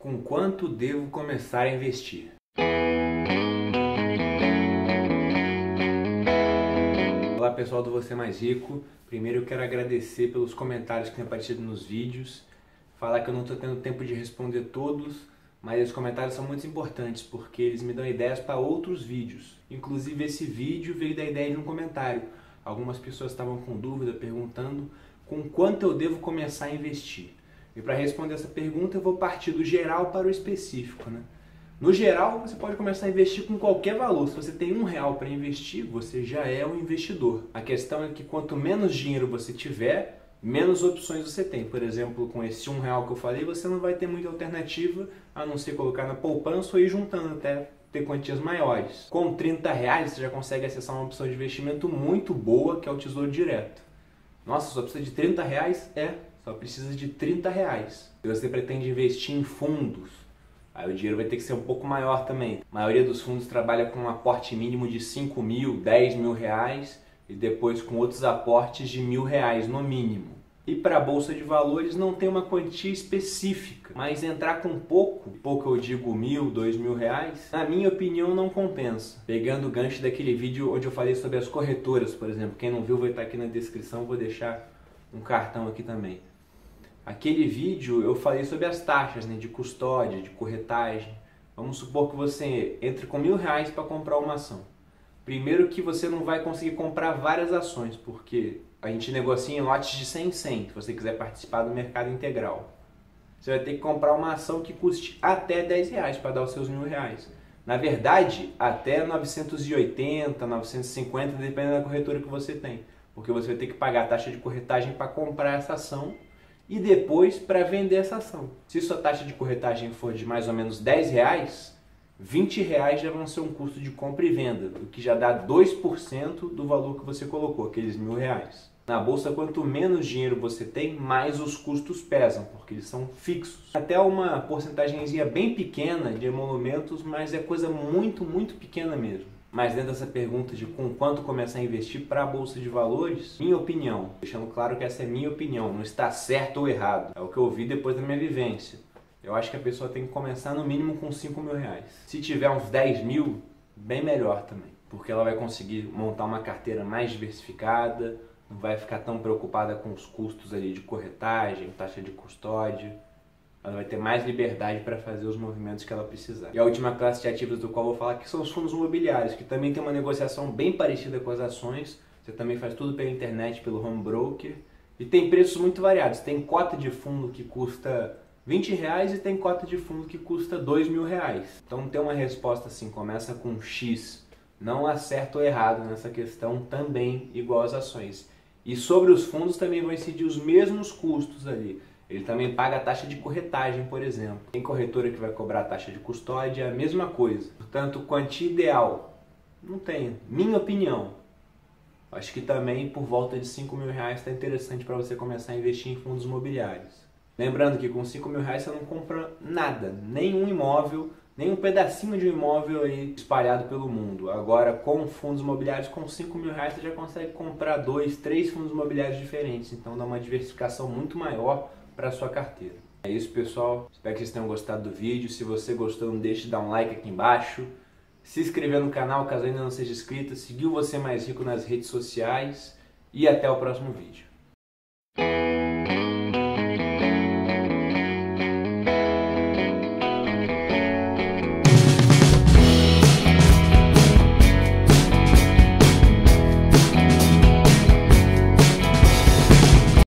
Com quanto devo começar a investir? Olá pessoal do Você Mais Rico. Primeiro eu quero agradecer pelos comentários que têm aparecido nos vídeos. Falar que eu não estou tendo tempo de responder todos, mas os comentários são muito importantes porque eles me dão ideias para outros vídeos. Inclusive esse vídeo veio da ideia de um comentário. Algumas pessoas estavam com dúvida perguntando com quanto eu devo começar a investir. E para responder essa pergunta, eu vou partir do geral para o específico. Né? No geral, você pode começar a investir com qualquer valor. Se você tem um real para investir, você já é um investidor. A questão é que quanto menos dinheiro você tiver, menos opções você tem. Por exemplo, com esse um real que eu falei, você não vai ter muita alternativa a não ser colocar na poupança ou ir juntando até ter quantias maiores. Com 30 reais você já consegue acessar uma opção de investimento muito boa que é o Tesouro Direto. Nossa, só precisa de 30 reais? É, só precisa de 30 reais. Se você pretende investir em fundos, aí o dinheiro vai ter que ser um pouco maior também. A maioria dos fundos trabalha com um aporte mínimo de 5 mil, 10 mil reais e depois com outros aportes de mil reais no mínimo. E para a bolsa de valores não tem uma quantia específica, mas entrar com pouco, pouco eu digo mil, dois mil reais, na minha opinião não compensa. Pegando o gancho daquele vídeo onde eu falei sobre as corretoras, por exemplo, quem não viu vai estar aqui na descrição, vou deixar um cartão aqui também. Aquele vídeo eu falei sobre as taxas né, de custódia, de corretagem. Vamos supor que você entre com mil reais para comprar uma ação. Primeiro que você não vai conseguir comprar várias ações, porque a gente negocia em lotes de 100 em 100, se você quiser participar do mercado integral. Você vai ter que comprar uma ação que custe até 10 reais para dar os seus mil reais. Na verdade, até 980, 950, dependendo da corretora que você tem. Porque você vai ter que pagar a taxa de corretagem para comprar essa ação e depois para vender essa ação. Se sua taxa de corretagem for de mais ou menos 10 reais, 20 reais já vão ser um custo de compra e venda, o que já dá 2% do valor que você colocou, aqueles mil reais. Na bolsa, quanto menos dinheiro você tem, mais os custos pesam, porque eles são fixos. Até uma porcentagemzinha bem pequena de emolumentos, mas é coisa muito, muito pequena mesmo. Mas dentro dessa pergunta de com quanto começar a investir para a bolsa de valores, minha opinião, deixando claro que essa é minha opinião, não está certo ou errado, é o que eu vi depois da minha vivência. Eu acho que a pessoa tem que começar no mínimo com 5 mil reais. Se tiver uns 10 mil, bem melhor também, porque ela vai conseguir montar uma carteira mais diversificada, não vai ficar tão preocupada com os custos ali de corretagem, taxa de custódia. Ela vai ter mais liberdade para fazer os movimentos que ela precisar. E a última classe de ativos do qual eu vou falar que são os fundos imobiliários, que também tem uma negociação bem parecida com as ações. Você também faz tudo pela internet, pelo home broker. E tem preços muito variados. Tem cota de fundo que custa 20 reais e tem cota de fundo que custa 2 mil reais. Então tem uma resposta assim, começa com X. Não há certo ou errado nessa questão também, igual às ações. E sobre os fundos também vão incidir os mesmos custos ali. Ele também paga a taxa de corretagem, por exemplo. Tem corretora que vai cobrar a taxa de custódia, a mesma coisa. Portanto, quantia ideal, não tem. Minha opinião, acho que também por volta de 5 mil reais está interessante para você começar a investir em fundos imobiliários. Lembrando que com 5 mil reais você não compra nada, nenhum imóvel, nem um pedacinho de um imóvel aí espalhado pelo mundo. Agora, com fundos imobiliários, com 5 mil reais você já consegue comprar dois, três fundos imobiliários diferentes. Então dá uma diversificação muito maior para sua carteira. É isso, pessoal. Espero que vocês tenham gostado do vídeo. Se você gostou, não deixe de dar um like aqui embaixo. Se inscrever no canal caso ainda não seja inscrito. Seguir Você Mais Rico nas redes sociais. E até o próximo vídeo.